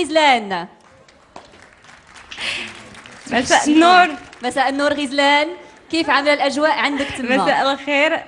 غزلان. مساء النور. مساء النور غزلان. كيف عامله الأجواء عندك تما؟ مساء الخير.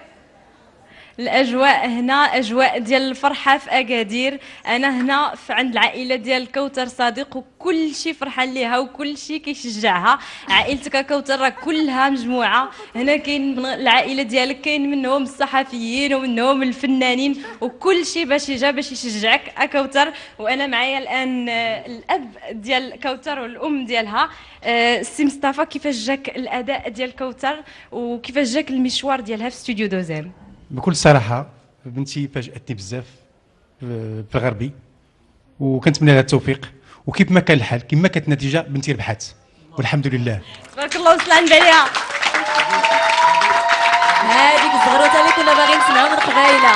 الأجواء هنا أجواء ديال الفرحة في أكادير. أنا هنا في عند العائلة ديال كوثر صديق وكل شيء فرحان ليها وكل شيء كيشجعها. عائلتك كوثر راه كلها مجموعة. هنا كاين العائلة ديالك كاين منهم الصحفيين ومنهم الفنانين وكل شيء باش يجا باش يشجعك. اكوثر وأنا معايا الآن آه، الأب ديال كوثر والأم ديالها. آه، السي مصطفى كيفاش جاك الأداء ديال كوثر وكيفاش جاك المشوار ديالها في استوديو دوزيم بكل صراحة بنتي فاجأتني بزاف في في غربي وكنتمنى لها التوفيق. وكيف ما كان الحال كما كانت النتيجة بنتي ربحات والحمد لله. تبارك الله وسلام عليها هذيك الزغروطة اللي كنا باغيين نسمعوا من قبيلة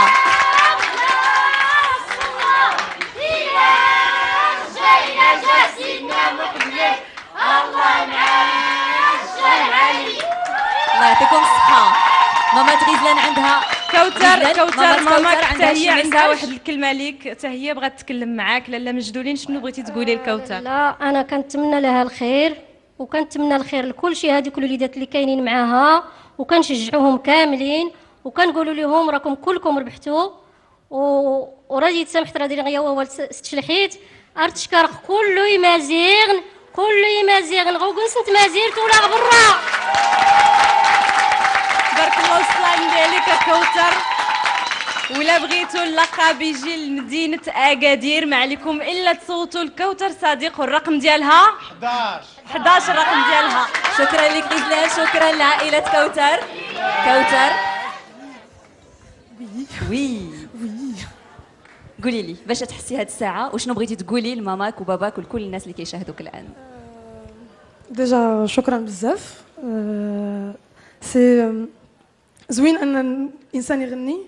الله يعطيكم الصحة. ماما غزلان عندها كوثر كوثر ماما حتى هي عندها؟ واحد الكلمة ليك حتى هي بغات تتكلم معاك لاله مجدولين شنو بغيتي تقولي لكوثر لا أنا كنتمنى لها الخير وكنتمنى الخير لكل شي هذيك الوليدات اللي كاينين معاها وكنشجعوهم كاملين وكنقولوا لهم راكم كلكم ربحتوا و... وراجي تسامحت راه ديري غيا هو ست شلحيت ارتشكر كله يمازيغن كله يمازيغن غوكن سنت مازيرت ولا برا تبارك الله والسلام كوثر ولا بغيتوا اللقب يجي لمدينة أكادير. ما عليكم إلا تصوتوا لكوثر صديق والرقم ديالها. 11 11 الرقم ديالها. شكرا لك غزلان شكرا لعائلة كوثر. كوثر. وي. وي قولي لي باش تحسي هاد الساعة؟ وشنو بغيتي تقولي لماماك وباباك ولكل الناس اللي كيشاهدوك الآن؟ déjà شكرا بزاف. آه، c'est زوين أن الإنسان يغني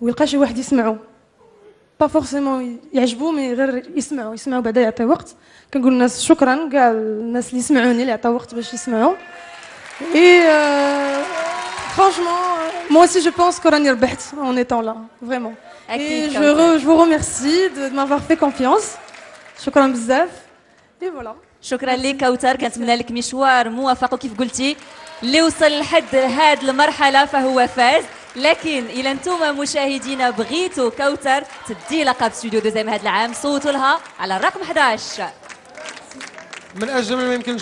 ويلقى شي واحد يسمعو. pas forcément يعجبو mais غير يسمعو. يسمعو بعدا يعطي وقت. كنقول للناس شكرا. كاع الناس اللي سمعوني اللي عطاو وقت باش يسمعوا et franchement moi aussi je pense que راني ربحت en étant là vraiment. Et أكيد je, كوثر. re- je vous remercie de, de m'avoir fait confiance. شكرا بزاف et voilà. شكرا لك كوثر كنتمنى لك مشوار موفق وكيف قلتي اللي وصل لحد هاد المرحلة فهو فاز. لكن إلى أنتم مشاهدينا بغيتوا كوثر تدي لقب استوديو دوزيام هذا العام. صوتوا لها على الرقم 11 من أجل ما يمكن